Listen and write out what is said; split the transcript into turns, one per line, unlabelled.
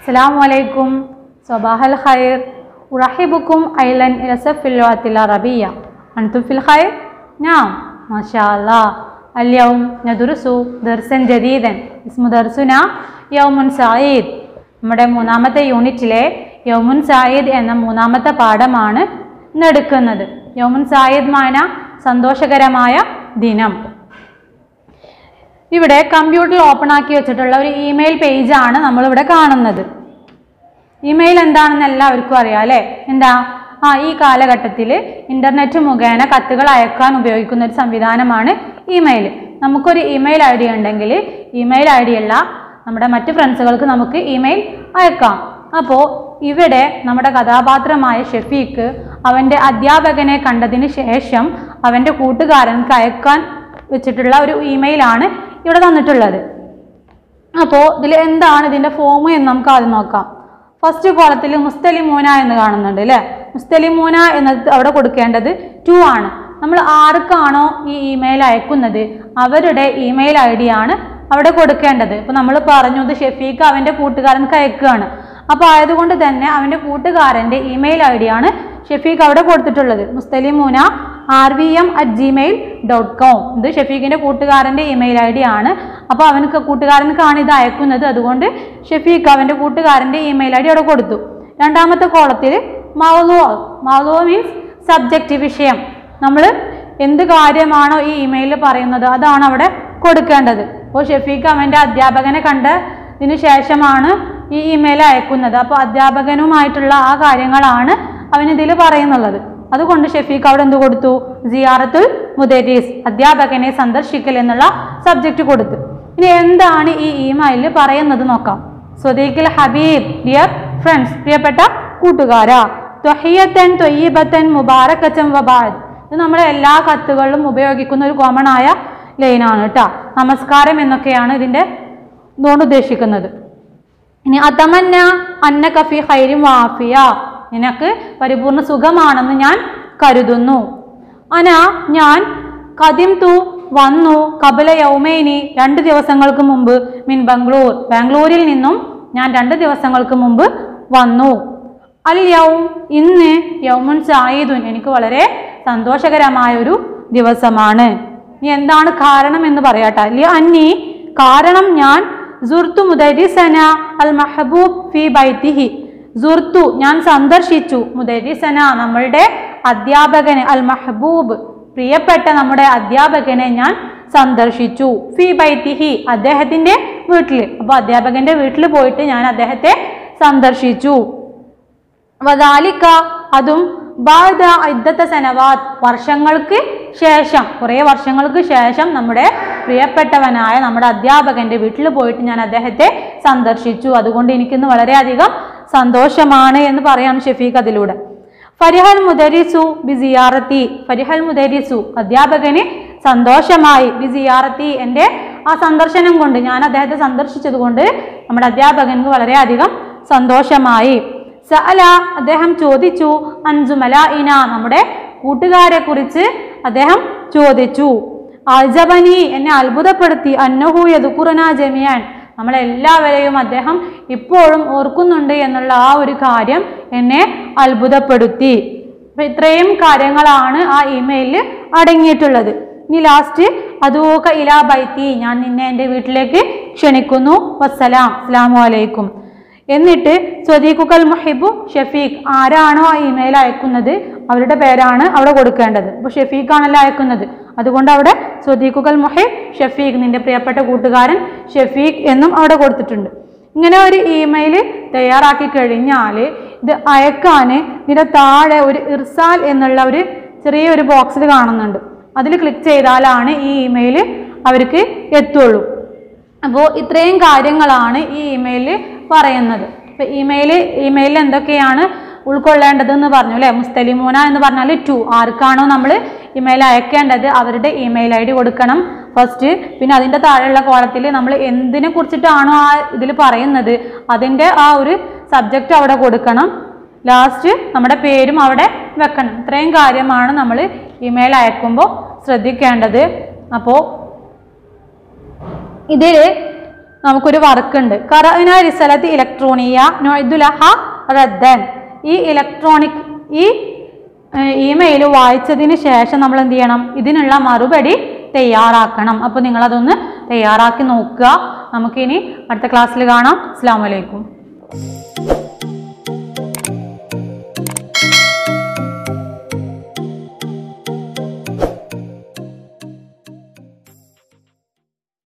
السلام عليكم صباح الخير أرحبكم أيضا إلى صف اللغة العربية أنتم في الخير؟ نعم ما شاء الله اليوم ندرس درسا جديدا اسم درسنا يوم سعيد നമ്മുടെ മൂന്നാമത്തെ യൂണിറ്റിലെ യൗമുൻ സായിദ് എന്ന മൂന്നാമത്തെ പാഠമാണ് ഇന്ന് എടുക്കുന്നത് യൗമുൻ സായിദ് മാന സന്തോഷകരമായ ദിനം ഇവിടെ കമ്പ്യൂട്ടറിൽ ഓപ്പൺ ആക്കി വെച്ചിട്ടുള്ള ഒരു ഇമെയിൽ പേജാണ് നമ്മളിവിടെ കാണുന്നത്. ഇമെയിൽ എന്താണെന്ന് എല്ലാവർക്കും അറിയാം അല്ലേ? എന്താ? ആ ഈ കാലഘട്ടത്തിൽ ഇന്റർനെറ്റ് മുഖേന കത്തുകൾ അയക്കാൻ ഉപയോഗിക്കുന്ന ഒരു സംവിധാനമാണ് ഇമെയിൽ നമുക്കൊരു ഇമെയിൽ ഐ ഡി ഉണ്ടെങ്കിൽ ഇമെയിൽ ഐ ഡി അല്ല നമ്മുടെ മറ്റ് ഫ്രണ്ട്സുകൾക്ക് നമുക്ക് ഇമെയിൽ അയക്കാം. അപ്പോൾ ഇവിടെ നമ്മുടെ കഥാപാത്രമായ ഷെഫീക്ക് അവന്റെ അധ്യാപകനെ കണ്ടതിന് ശേഷം അവന്റെ കൂട്ടുകാരൻക്ക് അയക്കാൻ വെച്ചിട്ടുള്ള ഒരു ഇമെയിലാണ് ഇവിടെ തന്നിട്ടുള്ളത്. അപ്പോൾ ഇതിൽ എന്താണ് ഇതിന്റെ ഫോം എന്ന് നമുക്ക് ആദ്യം നോക്കാം. ഫസ്റ്റ് കോളത്തിൽ മുസ്തലിമൂന എന്ന് കാണുന്നുണ്ട് അല്ലേ? മുസ്തലിമൂന എന്നത് അവിടെ കൊടുക്കേണ്ടത് ടു ആണ്. നമ്മൾ ആർക്കാണോ ഈ ഇമെയിൽ അയക്കുന്നത്? അവരുടെ ഇമെയിൽ ഐ ഡി ആണ് അവിടെ കൊടുക്കേണ്ടത്. ഇപ്പം നമ്മൾ പറഞ്ഞു ഇത് ഷെഫീഖ് അവന്റെ കൂട്ടുകാരൻക്ക് അയക്കുകയാണ്. അപ്പോൾ ആയതുകൊണ്ട് തന്നെ അവന്റെ കൂട്ടുകാരന്റെ ഇമെയിൽ ഐ ഡി ആണ് ഷെഫീഖ് അവിടെ കൊടുത്തിട്ടുള്ളത്. മുസ്തലിമൂന R V M at Gmail dot com ഇത് ഷെഫീഖിന്റെ കൂട്ടുകാരന്റെ ഇമെയിൽ ഐ ഡി ആണ്. അപ്പോൾ അവനക്ക് കൂട്ടുകാരനക്കാണ് ഇത് അയക്കുന്നത്. അതുകൊണ്ട് ഷെഫീഖ് അവന്റെ കൂട്ടുകാരന്റെ ഇമെയിൽ ഐ ഡി അവിടെ കൊടുത്തു. രണ്ടാമത്തെ കോളത്തിൽ മൗലോ മൗലോ മീൻസ് സബ്ജക്റ്റ് വിഷയം. നമ്മൾ എന്ത് കാര്യമാണോ ഈ ഇമെയിലിൽ പറയുന്നത് അതാണ് അവിടെ കൊടുക്കേണ്ടത്. അപ്പോൾ ഷെഫീഖ് അവന്റെ അധ്യാപകനെ കണ്ടതിന് ശേഷമാണ് ഈ ഇമെയിൽ അയക്കുന്നത്. അപ്പോൾ അധ്യാപകനുമായിട്ടുള്ള ആ കാര്യങ്ങളാണ് അവനിതിൽ പറയുന്നുള്ളത്. അതുകൊണ്ട് ഷെഫീഖ് അവിടെ എന്ത് കൊടുത്തു? സിയാറത്തുൽ മുദരീസ് അധ്യാപകനെ സന്ദർശിക്കൽ എന്നുള്ള സബ്ജക്റ്റ് കൊടുത്തു. ഇനി എന്താണ് ഈ ഇമെയിലിൽ പറയുന്നത് നോക്കാം. സ്വദീഖിൽ ഹബീബ് ഡിയർ ഫ്രണ്ട്സ് പ്രിയപ്പെട്ട കൂട്ടുകാരാ ത്വഹിയത്തൻ ത്വയ്യബത്തൻ മുബാറക്കച്ചൻ വബാദ് ഇത് നമ്മുടെ എല്ലാ കത്തുകളിലും ഉപയോഗിക്കുന്ന ഒരു കോമൺ ആയ ലൈനാണ് കേട്ടോ നമസ്കാരം എന്നൊക്കെയാണ് ഇതിന്റെ ഉദ്ദേശിക്കുന്നത് ഇനി അതമന്ന അന്ന കഫി ഹൈരി വാഫിയ നിനക്ക് പരിപൂർണ സുഖമാണെന്ന് ഞാൻ കരുതുന്നു. അന ഞാൻ കദിം തു വന്നു കപില യൗമേനി രണ്ട് ദിവസങ്ങൾക്ക് മുമ്പ് മിൻ ബംഗ്ലൂർ. ബാംഗ്ലൂരിൽ നിന്നും ഞാൻ രണ്ട് ദിവസങ്ങൾക്ക് മുമ്പ് വന്നു. അൽ യൗം ഇന്ന് യൗമുൻ സായിദുൻ. എനിക്ക് വളരെ സന്തോഷകരമായ ഒരു ദിവസമാണ്. ഇനി എന്താണ് കാരണം എന്ന് പറയാട്ടെ. അല്ലെ അന്നി കാരണം ഞാൻ സുർത്തു മുദരിസന അൽ മഹബൂബ് ഫി ബൈത്തിഹി സുർത്തു ഞാൻ സന്ദർശിച്ചു. മുദരിസന നമ്മളുടെ അധ്യാപകനെ അൽ മഹബൂബ് പ്രിയപ്പെട്ട നമ്മുടെ അധ്യാപകനെ ഞാൻ സന്ദർശിച്ചു. ഫി ബൈത്തിഹി അദ്ദേഹത്തിന്റെ വീട്ടിൽ അപ്പോൾ അധ്യാപകന്റെ വീട്ടിൽ പോയിട്ട് ഞാൻ അദ്ദേഹത്തെ സന്ദർശിച്ചു. വദാലിക്ക അതും ബാദ ഇദ്ദത്ത സനവാത് വർഷങ്ങൾക്ക് ശേഷം കുറേ വർഷങ്ങൾക്ക് ശേഷം നമ്മുടെ പ്രിയപ്പെട്ടവനായ നമ്മുടെ അധ്യാപകന്റെ വീട്ടിൽ പോയിട്ട് ഞാൻ അദ്ദേഹത്തെ സന്ദർശിച്ചു. അതുകൊണ്ട് എനിക്കിന്ന് വളരെയധികം സന്തോഷമാണ് എന്ന് പറയാണ് ഷെഫീഖ് അതിലൂടെ. ഫരിഹൽ മുദരിസു ബി സിയാറത്തി. ഫരിഹൽ മുദരിസു അധ്യാപകന് സന്തോഷമായി ബി സിയാറത്തി എന്റെ ആ സന്ദർശനം കൊണ്ട് ഞാൻ അദ്ദേഹത്തെ സന്ദർശിച്ചത് കൊണ്ട് നമ്മുടെ അധ്യാപകന് വളരെയധികം സന്തോഷമായി. സഅല അദ്ദേഹം ചോദിച്ചു അൻസുമല ഇന നമ്മുടെ കൂട്ടുകാരെ കുറിച്ച് അദ്ദേഹം ചോദിച്ചു. അജബനി എന്നെ അത്ഭുതപ്പെടുത്തി. അന്നഹു യദുക്കുറന ജമിയാൻ നമ്മളെല്ലാവരെയും അദ്ദേഹം ഇപ്പോഴും ഓർക്കുന്നുണ്ട് എന്നുള്ള ആ ഒരു കാര്യം എന്നെ അത്ഭുതപ്പെടുത്തി. അപ്പൊ ഇത്രയും കാര്യങ്ങളാണ് ആ ഇമെയിലിൽ അടങ്ങിയിട്ടുള്ളത്. ഇനി ലാസ്റ്റ് അതൂക്ക ഇലാ ബൈത്തി ഞാൻ നിന്നെ എന്റെ വീട്ടിലേക്ക് ക്ഷണിക്കുന്നു. വസ്സലാം. അസ്സാം വലൈക്കും എന്നിട്ട് സ്വദീഖുക്കൽ മുഹിബു ഷഫീഖ് ആരാണോ ആ ഇമെയിൽ അയക്കുന്നത്? അവരുടെ പേരാണ് അവിടെ കൊടുക്കേണ്ടത്. അപ്പോൾ ഷഫീഖ് ആണല്ലോ അയക്കുന്നത്. അതുകൊണ്ട് അവിടെ സ്വദീഖുക്കൽ മൊഹീബ് ഷഫീഖ് നിന്റെ പ്രിയപ്പെട്ട കൂട്ടുകാരൻ ഷഫീഖ് എന്നും അവിടെ കൊടുത്തിട്ടുണ്ട്. ഇങ്ങനെ ഒരു ഇമെയിൽ തയ്യാറാക്കി കഴിഞ്ഞാൽ ഇത് അയക്കാൻ നിന്റെ താഴെ ഒരു ഇർസാൽ എന്നുള്ള ഒരു ചെറിയൊരു ബോക്സിൽ കാണുന്നുണ്ട്. അതിൽ ക്ലിക്ക് ചെയ്താലാണ് ഈ ഇമെയിൽ അവർക്ക് എത്തുള്ളൂ. അപ്പോൾ ഇത്രയും കാര്യങ്ങളാണ് ഈ ഇമെയിലിൽ പറയുന്നത്. ഇപ്പോൾ ഇമെയിൽ ഇമെയിലിൽ എന്തൊക്കെയാണ് ഉൾക്കൊള്ളേണ്ടതെന്ന് പറഞ്ഞു അല്ലേ? മുസ്തലിമൂന എന്ന് പറഞ്ഞാൽ ടു ആർക്കാണോ നമ്മൾ ഇമെയിൽ അയക്കേണ്ടത് അവരുടെ ഇമെയിൽ ഐ ഡി കൊടുക്കണം ഫസ്റ്റ് പിന്നെ അതിന്റെ താഴെയുള്ള കോളത്തിൽ നമ്മൾ എന്തിനെ കുറിച്ചിട്ടാണോ ആ ഇതിൽ പറയുന്നത് അതിന്റെ ആ ഒരു സബ്ജക്റ്റ് അവിടെ കൊടുക്കണം. ലാസ്റ്റ് നമ്മുടെ പേരും അവിടെ വെക്കണം. ഇത്രയും കാര്യമാണ് നമ്മൾ ഇമെയിൽ അയക്കുമ്പോൾ ശ്രദ്ധിക്കേണ്ടത്. അപ്പോൾ ഇതിൽ നമുക്കൊരു വർക്ക് ഉണ്ട്. കറന റിസലത്ത് ഇലക്ട്രോണിയ നൊയ്ദുലഹ റദ്ദൻ. ഈ ഇലക്ട്രോണിക് ഈ ഇമെയിൽ വായിച്ചതിന് ശേഷം നമ്മൾ എന്ത് ചെയ്യണം? ഇതിനുള്ള മറുപടി തയ്യാറാക്കണം. അപ്പോൾ നിങ്ങളതൊന്ന് തയ്യാറാക്കി നോക്കുക. നമുക്കിനി അടുത്ത ക്ലാസ്സിൽ കാണാം. അസ്സാം വലൈക്കും